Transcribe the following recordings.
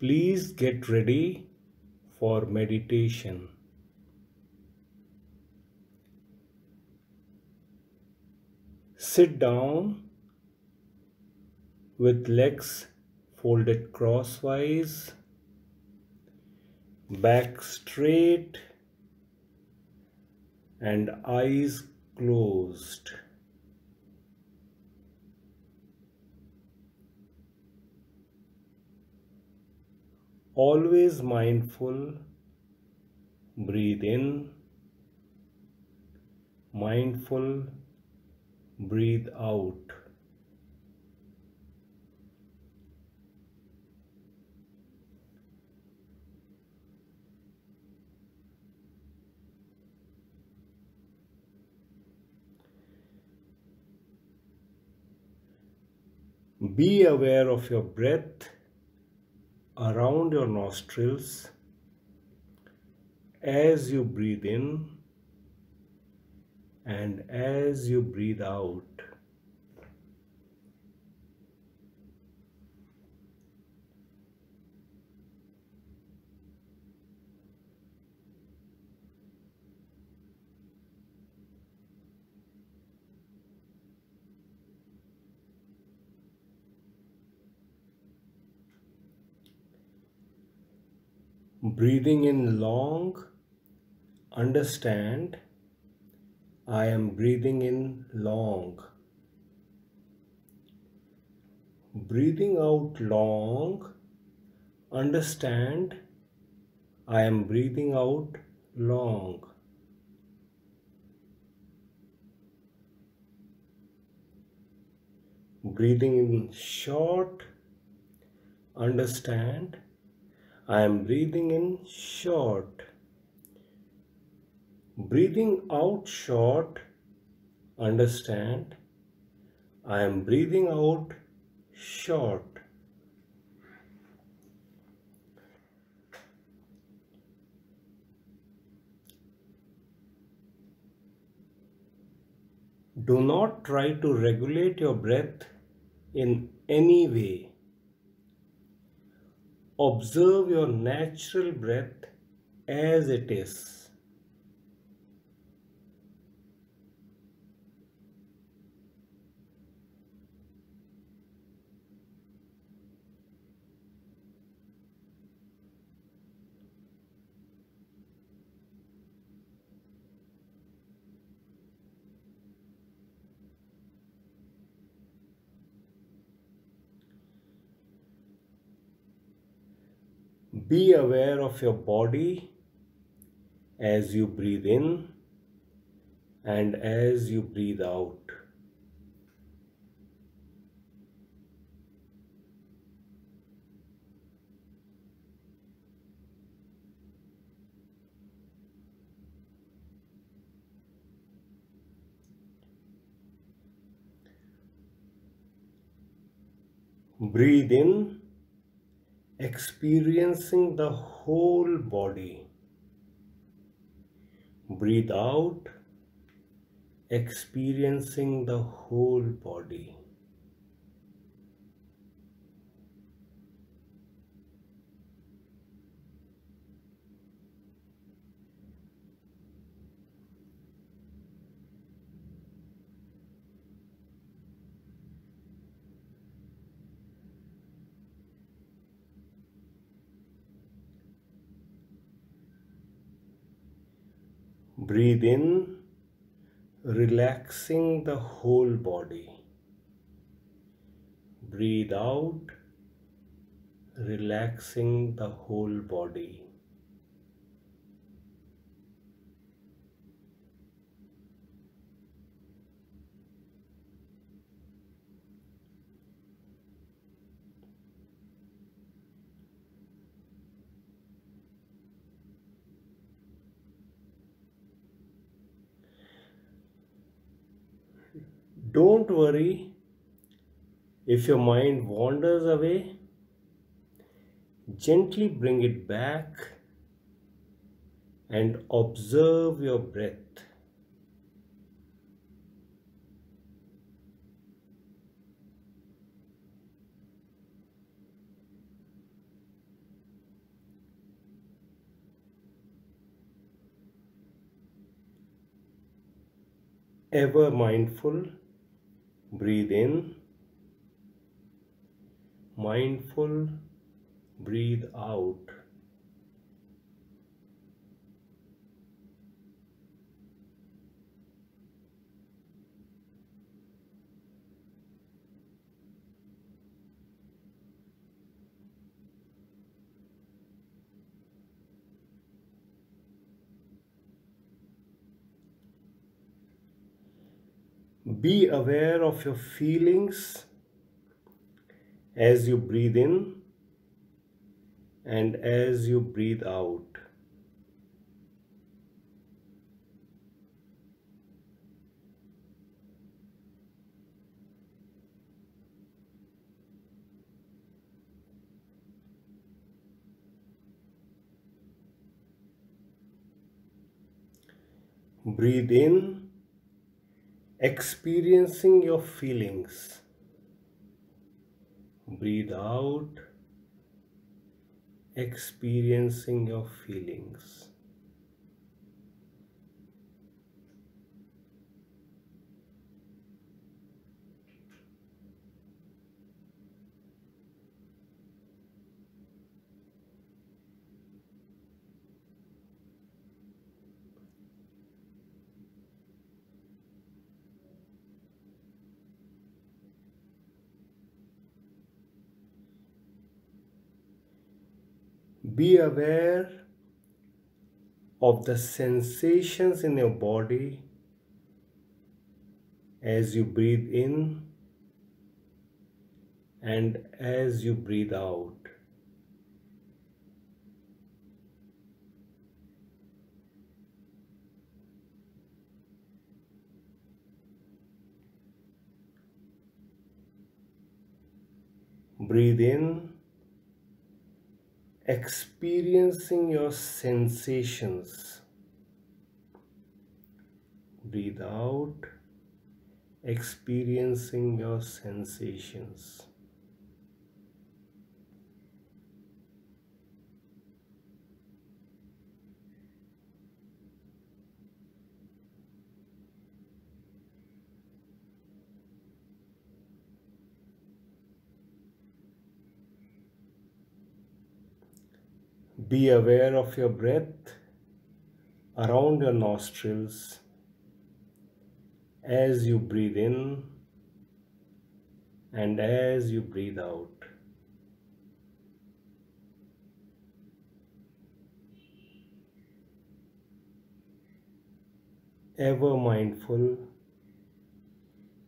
Please get ready for meditation. Sit down with legs folded crosswise, back straight, and eyes closed. Always mindful, breathe in, mindful, breathe out. Be aware of your breath around your nostrils as you breathe in and as you breathe out. Breathing in long, understand I am breathing in long. Breathing out long, understand I am breathing out long. Breathing in short, understand I am breathing in short. Breathing out short, understand I am breathing out short. Do not try to regulate your breath in any way. Observe your natural breath as it is. Be aware of your body as you breathe in and as you breathe out. Breathe in experiencing the whole body. Breathe out, experiencing the whole body. Breathe in, relaxing the whole body. Breathe out, relaxing the whole body. Don't worry if your mind wanders away. Gently bring it back and observe your breath. ever mindful Breathe in. Mindful. Breathe out. Be aware of your feelings as you breathe in and as you breathe out. Breathe in experiencing your feelings. Breathe out, experiencing your feelings. Be aware of the sensations in your body as you breathe in and as you breathe out. Breathe in experiencing your sensations. Breathe out, experiencing your sensations. Be aware of your breath around your nostrils as you breathe in and as you breathe out. Ever mindful,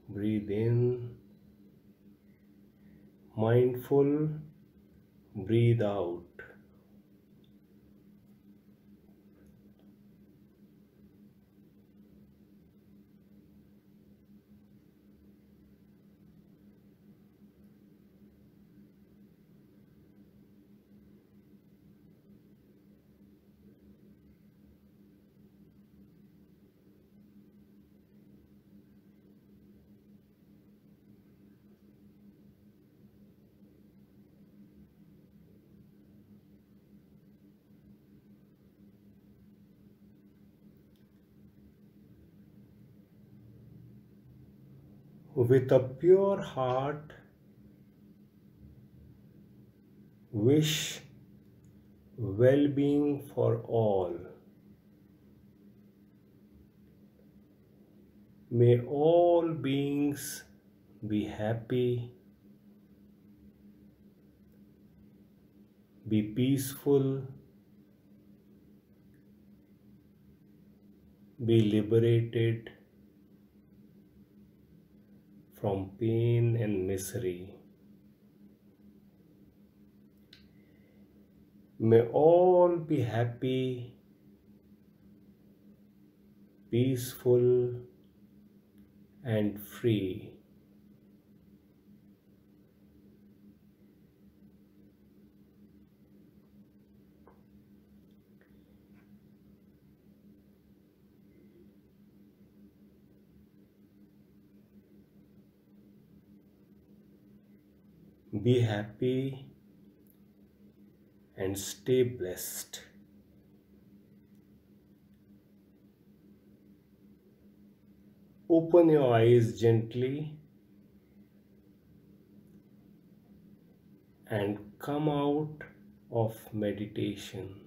breathe in, mindful, breathe out. With a pure heart wish well-being for all. May all beings be happy be peaceful be liberated from pain and misery. May all be happy, peaceful, and free. Be happy and stay blessed. open your eyes gently and come out of meditation.